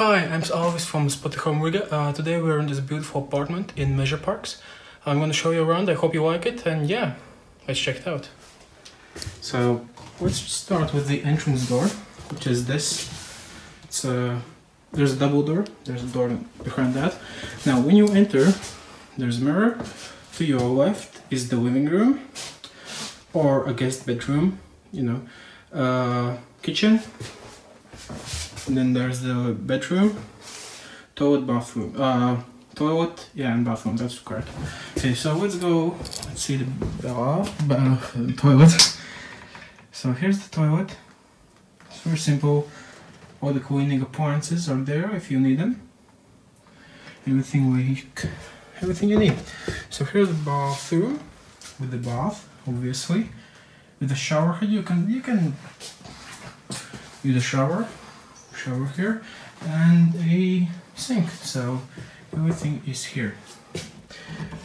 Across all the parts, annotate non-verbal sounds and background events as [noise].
Hi, I'm Alvis from Spotahome Riga. Uh, today we're in this beautiful apartment in Mežaparks. I'm gonna show you around, I hope you like it, and yeah, let's check it out. So, let's start with the entrance door, which is this. It's a, there's a double door, there's a door behind that. Now, when you enter, there's a mirror. To your left is the living room, or a guest bedroom, you know, uh, kitchen, then there's the bedroom, toilet, bathroom. Uh, toilet, yeah, and bathroom. That's correct. Okay, so let's go. Let's see the uh, uh, toilet. So here's the toilet. It's very simple. All the cleaning appliances are there if you need them. Everything like everything you need. So here's the bathroom with the bath, obviously. With the shower head, you can you can use a shower shower here and a sink. So everything is here.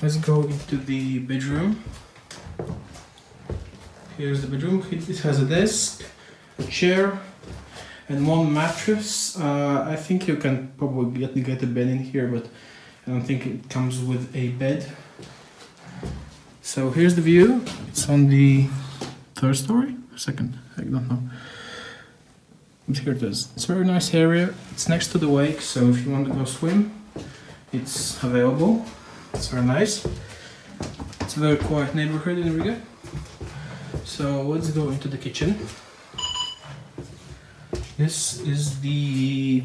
Let's go into the bedroom. Here's the bedroom. It has a desk a chair and one mattress. Uh, I think you can probably get, get a bed in here but I don't think it comes with a bed. So here's the view. It's on the third story? Second? I don't know here it is. It's a very nice area. It's next to the lake, so if you want to go swim, it's available. It's very nice. It's a very quiet neighborhood in Riga. So let's go into the kitchen. This is the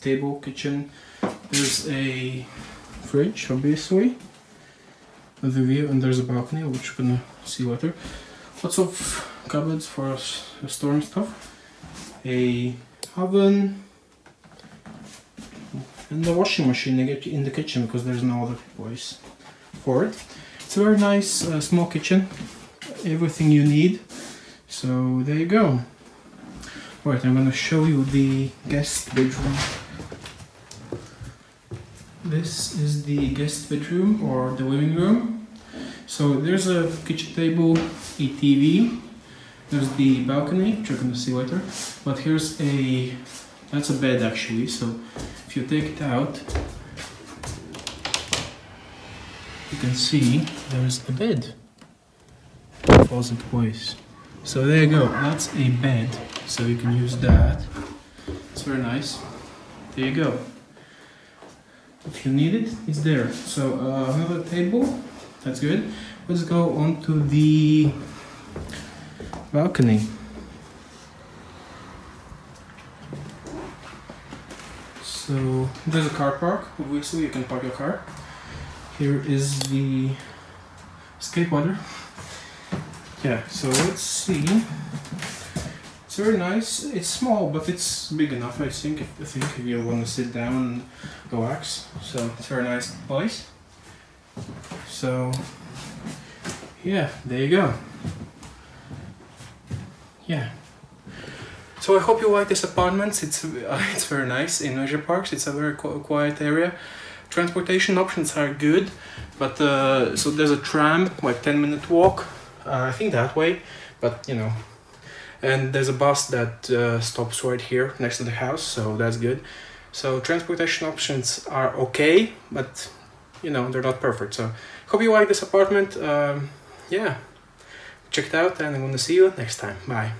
table kitchen. There's a fridge, obviously, a view, and there's a balcony, which we're gonna see later. Lots of cupboards for storing stuff a oven and the washing machine in the kitchen because there's no other place for it. It's a very nice uh, small kitchen, everything you need. So there you go. Right, I'm gonna show you the guest bedroom. This is the guest bedroom or the living room. So there's a kitchen table, a TV, there's the balcony, which you're gonna see later. But here's a, that's a bed actually. So if you take it out, you can see there's a bed. It falls into place. So there you go, that's a bed. So you can use that. It's very nice. There you go. If you need it, it's there. So uh, another table, that's good. Let's go on to the balcony. So there's a car park, obviously you can park your car. Here is the skateboarder. Yeah, so let's see. It's very nice. It's small, but it's big enough, I think, I think if you want to sit down and relax. So it's a very nice place. So, yeah, there you go yeah. So I hope you like this apartment. It's uh, [laughs] it's very nice in Mežaparks. It's a very qu quiet area. Transportation options are good, but uh, so there's a tram, like 10 minute walk, uh, I think that way, but you know. And there's a bus that uh, stops right here next to the house, so that's good. So transportation options are okay, but you know, they're not perfect. So hope you like this apartment. Um, yeah check it out and I'm gonna see you next time. Bye.